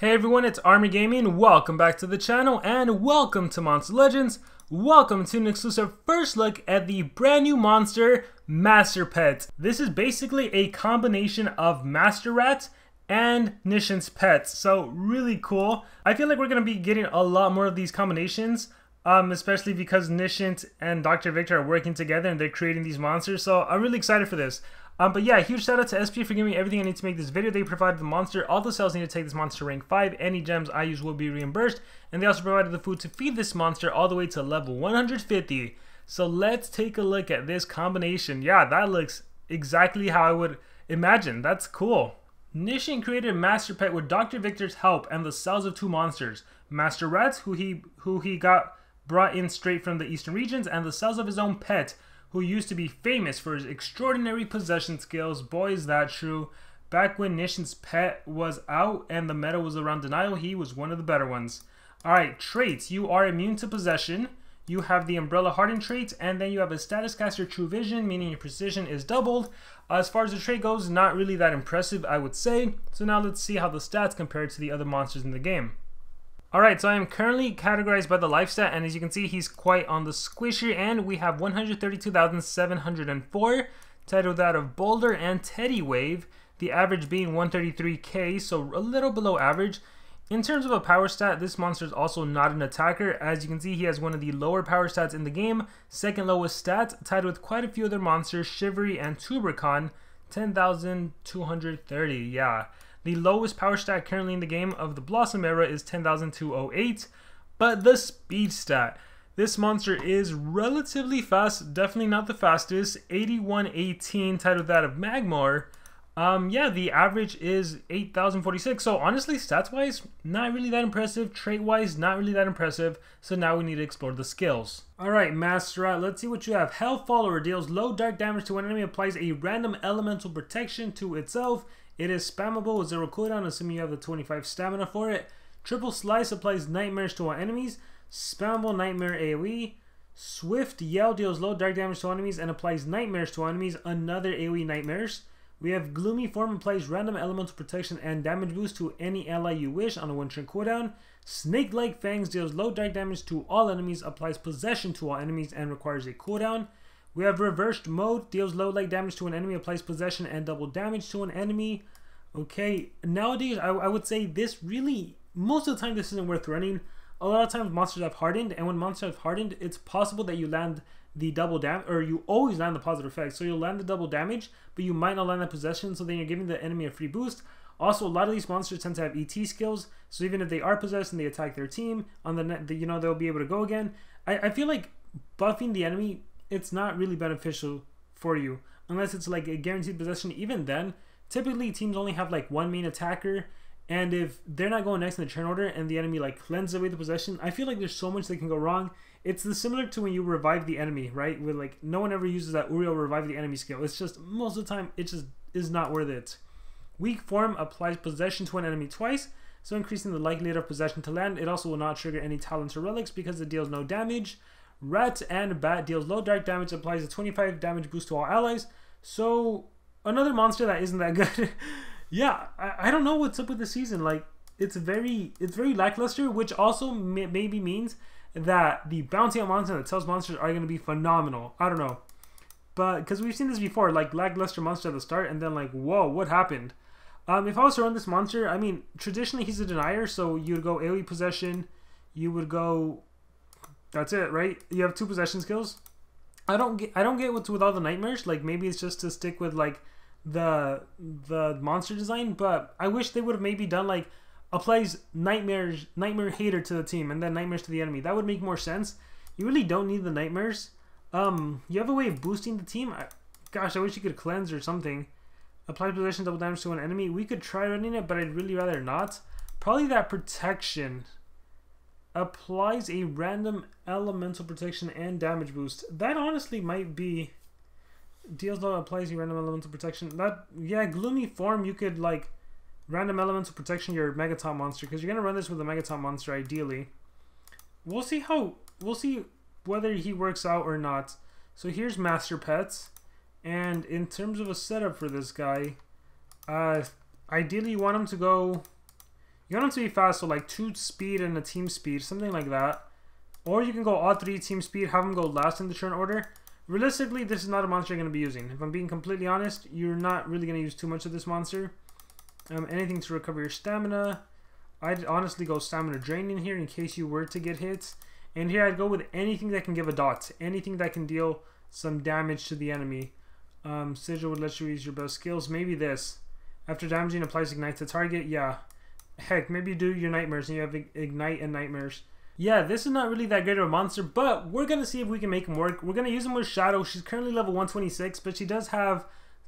Hey everyone, it's Armor Gaming. Welcome back to the channel and welcome to Monster Legends. Welcome to an exclusive first look at the brand new monster, Master Pet. This is basically a combination of Master Rat and Nishan's pets, so really cool. I feel like we're going to be getting a lot more of these combinations, um, especially because Nishant and Dr. Victor are working together and they're creating these monsters, so I'm really excited for this. Um, but yeah, huge shout out to SP for giving me everything I need to make this video. They provided the monster, all the cells need to take this monster rank 5, any gems I use will be reimbursed, and they also provided the food to feed this monster all the way to level 150. So let's take a look at this combination. Yeah, that looks exactly how I would imagine. That's cool. Nishin created a Master Pet with Dr. Victor's help and the cells of two monsters, Master Rats, who he who he got brought in straight from the eastern regions, and the cells of his own pet, who used to be famous for his extraordinary possession skills. Boy, is that true. Back when Nishan's pet was out and the meta was around denial, he was one of the better ones. Alright, traits. You are immune to possession. You have the Umbrella Hardened trait, and then you have a Status Caster True Vision, meaning your precision is doubled. As far as the trait goes, not really that impressive, I would say. So now let's see how the stats compare to the other monsters in the game. Alright, so I am currently categorized by the life stat, and as you can see, he's quite on the squishy end. We have 132,704, title that of Boulder and Teddy Wave, the average being 133k, so a little below average. In terms of a power stat, this monster is also not an attacker. As you can see, he has one of the lower power stats in the game, second lowest stat, tied with quite a few other monsters, Shivery and Tubercon, 10,230, yeah. The lowest power stat currently in the game of the Blossom era is 10,208, but the speed stat. This monster is relatively fast, definitely not the fastest, 8118 titled that of Magmar. Um, yeah, the average is 8,046. So honestly, stats-wise, not really that impressive. Trait-wise, not really that impressive. So now we need to explore the skills. Alright, Master Rat, let's see what you have. Hell Follower deals low dark damage to an enemy, applies a random elemental protection to itself, it is spammable with 0 cooldown, assuming you have the 25 stamina for it. Triple Slice applies Nightmares to all enemies. Spammable Nightmare AoE. Swift Yell deals low dark damage to enemies and applies Nightmares to enemies. Another AoE Nightmares. We have Gloomy Form applies random elemental protection and damage boost to any ally you wish on a one turn cooldown. Snake-like Fangs deals low dark damage to all enemies, applies possession to all enemies, and requires a cooldown. We have reversed mode, deals low light damage to an enemy, applies possession and double damage to an enemy. Okay, nowadays I, I would say this really, most of the time this isn't worth running. A lot of times monsters have hardened, and when monsters have hardened, it's possible that you land the double damage, or you always land the positive effect. So you'll land the double damage, but you might not land the possession, so then you're giving the enemy a free boost. Also, a lot of these monsters tend to have ET skills, so even if they are possessed and they attack their team, on the net, you know, they'll be able to go again. I, I feel like buffing the enemy it's not really beneficial for you unless it's like a guaranteed possession. Even then, typically teams only have like one main attacker, and if they're not going next in the turn order and the enemy like cleanses away the possession, I feel like there's so much that can go wrong. It's similar to when you revive the enemy, right? With like no one ever uses that Uriel revive the enemy skill. It's just most of the time it just is not worth it. Weak form applies possession to an enemy twice, so increasing the likelihood of possession to land. It also will not trigger any talents or relics because it deals no damage. Rat and Bat deals low dark damage, applies a 25 damage boost to all allies. So another monster that isn't that good. yeah, I, I don't know what's up with the season. Like it's very it's very lackluster, which also may, maybe means that the bounty on monsters that tells monsters are going to be phenomenal. I don't know, but because we've seen this before, like lackluster monster at the start, and then like whoa, what happened? Um, if I was to run this monster, I mean, traditionally he's a denier, so you would go AoE possession, you would go that's it, right? You have two possession skills. I don't get I don't get what's with all the nightmares. Like maybe it's just to stick with like the the monster design, but I wish they would have maybe done like applies nightmares nightmare hater to the team and then nightmares to the enemy. That would make more sense. You really don't need the nightmares. Um, you have a way of boosting the team. I, gosh, I wish you could cleanse or something. Apply possession double damage to an enemy. We could try running it, but I'd really rather not. Probably that protection applies a random elemental protection and damage boost. That honestly might be deals not applies a random elemental protection. That yeah, gloomy form you could like random elemental protection your Megaton monster because you're gonna run this with a Megaton monster ideally. We'll see how we'll see whether he works out or not. So here's Master Pets, and in terms of a setup for this guy, uh, ideally you want him to go You want them to be fast, so like two speed and a team speed, something like that. Or you can go all three team speed, have them go last in the turn order. Realistically, this is not a monster you're going to be using. If I'm being completely honest, you're not really going to use too much of this monster. Um, anything to recover your stamina. I'd honestly go stamina drain in here in case you were to get hit. And here I'd go with anything that can give a dot. Anything that can deal some damage to the enemy. Um, Sigil would let you use your best skills. Maybe this. After damaging applies ignite to target. Yeah. Heck, maybe do your nightmares and you have ignite and nightmares. Yeah, this is not really that great of a monster, but we're going to see if we can make him work. We're going to use him with Shadow. She's currently level 126, but she does have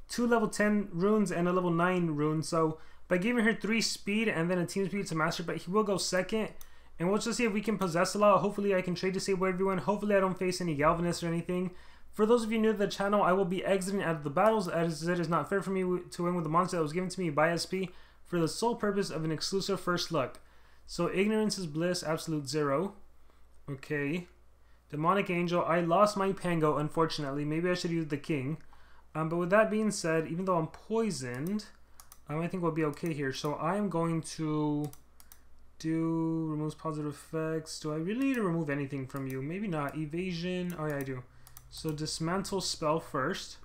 two level 10 runes and a level 9 rune. So by giving her 3 speed and then a team speed to master, but he will go second. And we'll just see if we can possess a lot. Hopefully I can trade to disable everyone. Hopefully I don't face any Galvanists or anything. For those of you new to the channel, I will be exiting out of the battles as it is not fair for me to win with the monster that was given to me by SP for the sole purpose of an exclusive first look. So ignorance is bliss, absolute zero. Okay. Demonic Angel. I lost my Pango, unfortunately. Maybe I should use the King. Um, but with that being said, even though I'm poisoned, um, I think we'll be okay here. So I'm going to do removes positive effects. Do I really need to remove anything from you? Maybe not. Evasion. Oh yeah, I do. So dismantle spell first.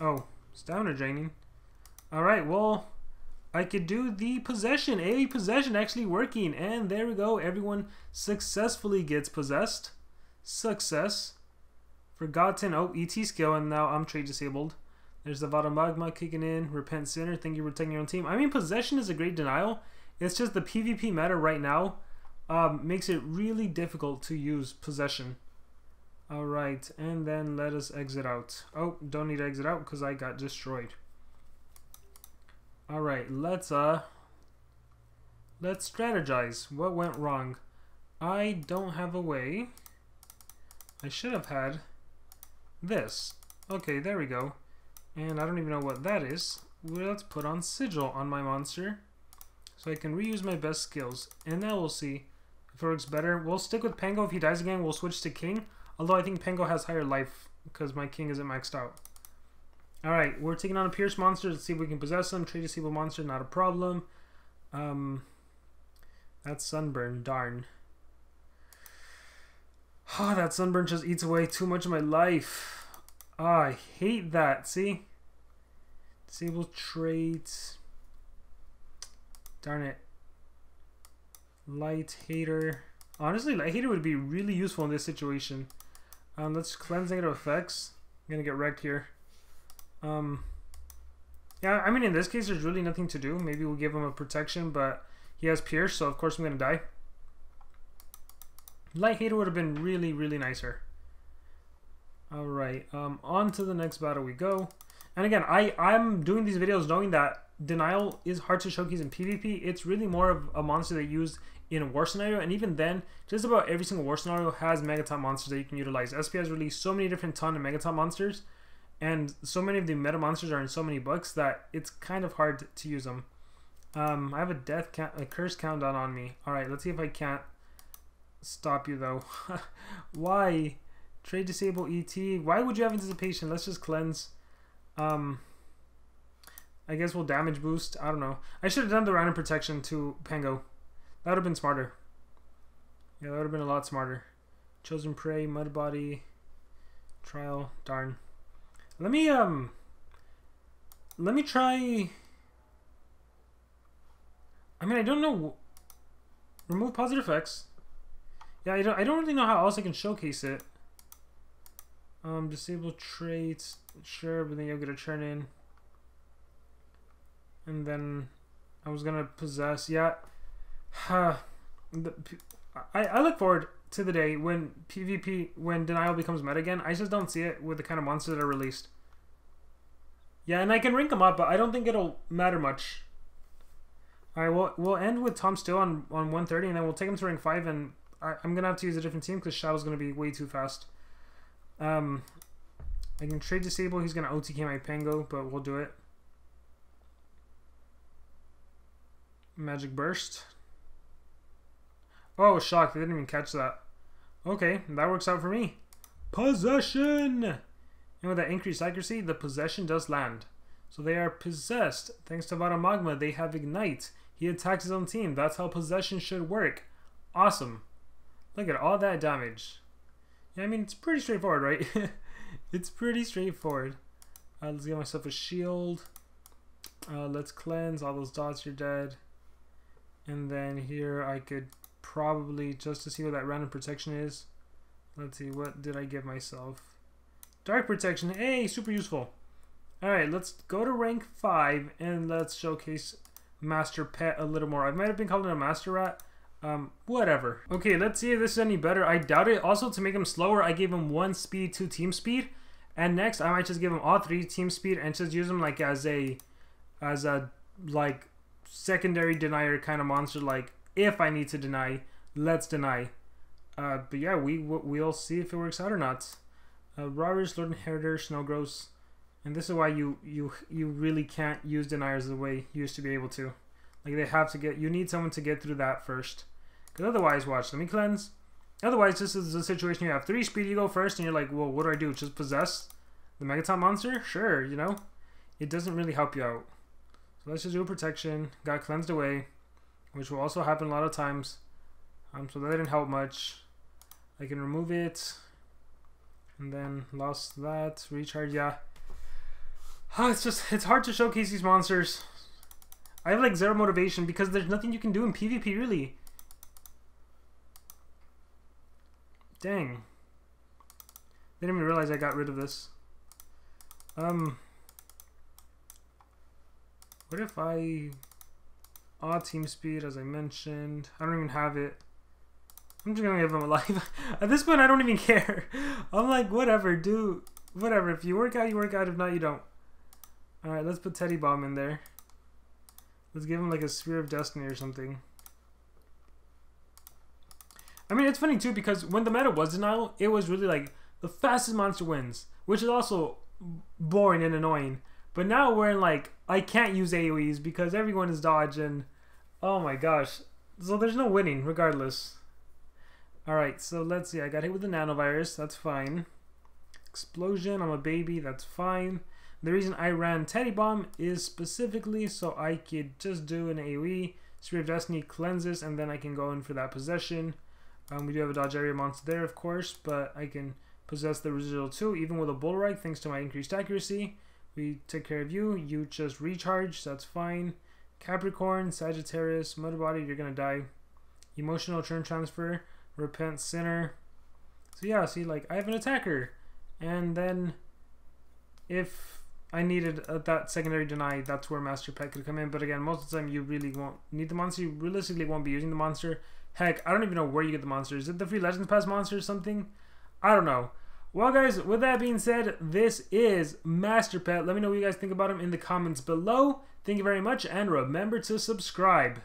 Oh, stamina draining. Alright, well, I could do the possession. A possession actually working. And there we go. Everyone successfully gets possessed. Success. Forgotten. Oh, ET skill. And now I'm trade disabled. There's the Vada Magma kicking in. Repent Sinner. Thank you for protecting your own team. I mean, possession is a great denial. It's just the PvP meta right now um, makes it really difficult to use possession. Alright, and then let us exit out. Oh, don't need to exit out because I got destroyed. All right, let's uh let's strategize. What went wrong? I don't have a way. I should have had this. Okay, there we go. And I don't even know what that is. Let's put on Sigil on my monster. So I can reuse my best skills. And now we'll see if it works better. We'll stick with Pango. If he dies again, we'll switch to King. Although I think Pango has higher life because my King isn't maxed out. Alright, we're taking on a Pierce monster. Let's see if we can possess them. Trade a monster, not a problem. Um, that's Sunburn, darn. Oh, that Sunburn just eats away too much of my life. Oh, I hate that, see? Disable traits. Darn it. Light Hater. Honestly, Light Hater would be really useful in this situation. Um, let's cleanse negative effects. I'm gonna get wrecked here. Um, yeah, I mean, in this case, there's really nothing to do. Maybe we'll give him a protection, but he has Pierce, so of course I'm going to die. Light Hater would have been really, really nicer. Alright, um, on to the next battle we go. And again, I, I'm doing these videos knowing that Denial is hard to showcase in PvP. It's really more of a monster that you use in a war scenario. And even then, just about every single war scenario has Megaton monsters that you can utilize. SP has released so many different ton of Megaton monsters and so many of the meta monsters are in so many books that it's kind of hard to use them. Um, I have a death count, a curse countdown on me. All right, let's see if I can't stop you though. Why? Trade disable ET. Why would you have anticipation? Let's just cleanse. Um, I guess we'll damage boost. I don't know. I should have done the random protection to Pango. That would have been smarter. Yeah, that would have been a lot smarter. Chosen prey, mud body, trial. Darn. Let me, um... Let me try... I mean, I don't know... Remove positive effects. Yeah, I don't, I don't really know how else I can showcase it. Um, disable traits. Sure, but then you'll get a turn in. And then I was gonna possess. Yeah. I, I look forward to the day when PvP, when Denial becomes meta again. I just don't see it with the kind of monsters that are released. Yeah, and I can rank them up, but I don't think it'll matter much. Alright, we'll, we'll end with Tom Still on, on 130, and then we'll take him to rank 5, and I, am to have to use a different team because Shadow's to be way too fast. Um, I can trade Disable, he's to OTK my Pango, but we'll do it. Magic Burst. Oh, shocked. I didn't even catch that. Okay, that works out for me. Possession! And with that increased accuracy, the possession does land. So they are possessed. Thanks to Vada Magma, they have Ignite. He attacks his own team. That's how possession should work. Awesome. Look at all that damage. Yeah, I mean, it's pretty straightforward, right? it's pretty straightforward. Uh, let's get myself a shield. Uh, let's cleanse. All those dots you're dead. And then here I could probably, just to see what that random protection is. Let's see, what did I give myself? Dark protection. Hey, super useful. Alright, let's go to rank 5 and let's showcase Master Pet a little more. I might have been calling it a Master Rat. Um, whatever. Okay, let's see if this is any better. I doubt it. Also, to make him slower, I gave him 1 speed, 2 team speed. And next, I might just give him all 3 team speed and just use him like as a, as a, like, secondary denier kind of monster. Like, if I need to deny, let's deny. Uh, but yeah, we, we'll see if it works out or not. Uh, Robbers, Lord Inheritor, Snowgrows. And this is why you you you really can't use deniers the way you used to be able to. Like they have to get you need someone to get through that first. Because otherwise, watch, let me cleanse. Otherwise, this is a situation you have three speed, you go first, and you're like, well, what do I do? Just possess the Megaton monster? Sure, you know? It doesn't really help you out. So let's just do a protection. Got cleansed away, which will also happen a lot of times. Um, so that didn't help much. I can remove it. And then lost that. Recharge, yeah. Oh, it's just, it's hard to showcase these monsters. I have like zero motivation because there's nothing you can do in PvP really. Dang. Didn't even realize I got rid of this. Um. What if I... Odd team speed, as I mentioned. I don't even have it. I'm just gonna give him a life. At this point, I don't even care. I'm like, whatever, do whatever. If you work out, you work out. If not, you don't. Alright, let's put Teddy Bomb in there. Let's give him like a Sphere of Destiny or something. I mean, it's funny too because when the meta was denial, it was really like the fastest monster wins, which is also boring and annoying. But now we're in like, I can't use AoEs because everyone is dodging. oh my gosh. So there's no winning regardless. Alright, so let's see. I got hit with the nanovirus. That's fine. Explosion. I'm a baby. That's fine. The reason I ran Teddy Bomb is specifically so I could just do an AoE, Sphere of Destiny cleanses, and then I can go in for that possession. Um, we do have a dodge area monster there, of course, but I can possess the residual too, even with a bull Bullride, thanks to my increased accuracy. We take care of you. You just recharge, that's fine. Capricorn, Sagittarius, Mother Body, you're gonna die. Emotional turn transfer, Repent Sinner. So yeah, see, like I have an attacker, and then if I needed uh, that secondary deny. That's where Master Pet could come in. But again, most of the time you really won't need the monster. You realistically won't be using the monster. Heck, I don't even know where you get the monster. Is it the free Legends Pass monster or something? I don't know. Well, guys, with that being said, this is Master Pet. Let me know what you guys think about him in the comments below. Thank you very much, and remember to subscribe.